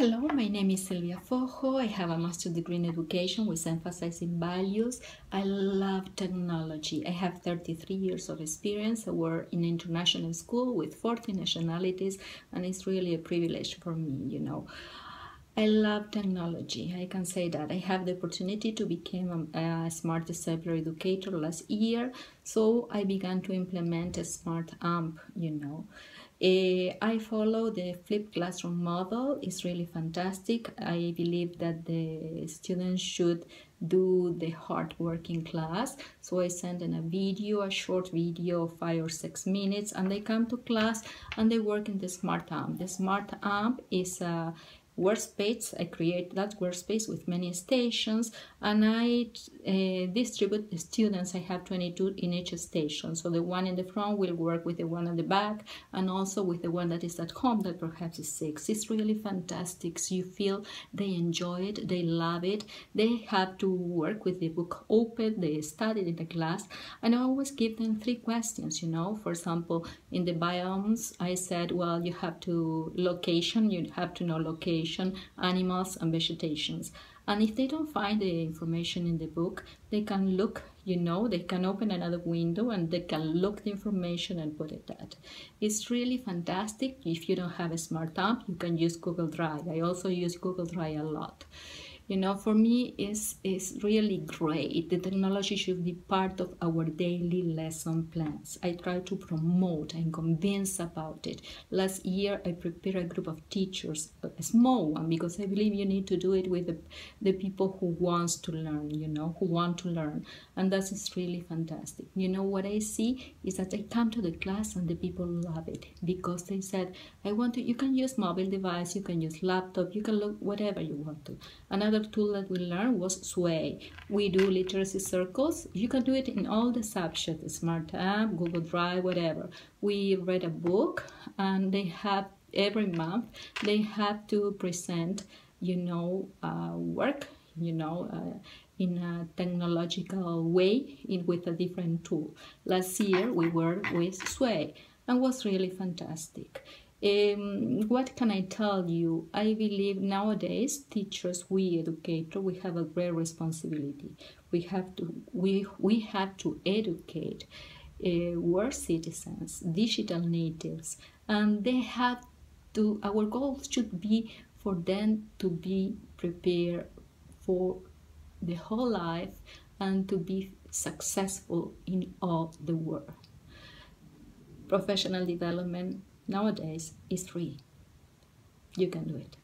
Hello, my name is Sylvia Fojo. I have a master's degree in education with emphasis in values. I love technology. I have 33 years of experience. I work in international school with 40 nationalities, and it's really a privilege for me, you know. I love technology. I can say that. I have the opportunity to become a, a smart disability educator last year, so I began to implement a smart amp, you know. Uh, I follow the flipped classroom model. It's really fantastic. I believe that the students should do the hard work in class. So I send them a video, a short video of five or six minutes, and they come to class and they work in the smart amp. The smart amp is a workspace. I create that workspace with many stations and I uh, distribute the students. I have 22 in each station. So the one in the front will work with the one at the back and also with the one that is at home that perhaps is six. It's really fantastic. So you feel they enjoy it, they love it. They have to work with the book open, they study in the class and I always give them three questions, you know. For example, in the biomes, I said, well, you have to location, you have to know location animals, and vegetations. And if they don't find the information in the book, they can look, you know, they can open another window and they can look the information and put it that. It's really fantastic. If you don't have a smart amp, you can use Google Drive. I also use Google Drive a lot you know for me is is really great. The technology should be part of our daily lesson plans. I try to promote and convince about it. Last year i prepared a group of teachers a small one because i believe you need to do it with the, the people who wants to learn you know who want to learn. And that is really fantastic. You know what i see? Is that i come to the class and the people love it. Because they said i want to you can use mobile device you can use laptop you can look whatever you want to. Another other tool that we learned was Sway. We do literacy circles. You can do it in all the subjects, Smart amp, Google Drive, whatever. We read a book and they have every month they have to present, you know, uh, work, you know, uh, in a technological way in, with a different tool. Last year we worked with Sway and was really fantastic. Um, what can I tell you? I believe nowadays teachers, we educators, we have a great responsibility. We have to we we have to educate uh, world citizens, digital natives, and they have to. Our goal should be for them to be prepared for the whole life and to be successful in all the world. Professional development nowadays is free. You can do it.